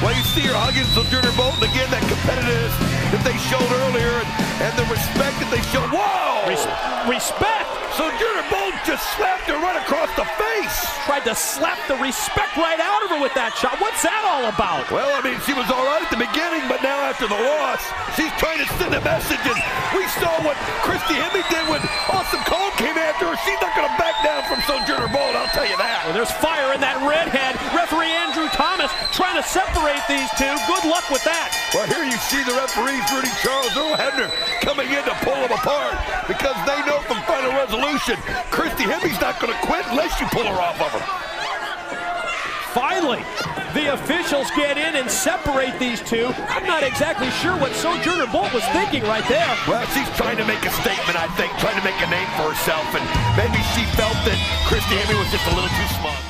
Well, you see her hugging Sojourner Bolton again, that competitiveness that they showed earlier and, and the respect that they showed. Whoa! Res respect! Sojourner Bolton just slapped her right across the face. Tried to slap the respect right out of her with that shot. What's that all about? Well, I mean, she was all right at the beginning, but now after the loss, she's trying to send a message. And we saw what Christy Hemme did when Awesome Kong came after her. She's not going to back down from Sojourner Bolton, I'll tell you that. Well, there's fire in that redhead. Referee Andrew Thomas trying to separate these two. Good luck with that. Well, here you see the referees, Rudy Charles, Earl Hebner, coming in to pull them apart because they know from final resolution, Christy Hemme's not going to quit unless you pull her off of her. Finally, the officials get in and separate these two. I'm not exactly sure what Sojourner Bolt was thinking right there. Well, she's trying to make a statement, I think, trying to make a name for herself, and maybe she felt that Christy Hemme was just a little too smart.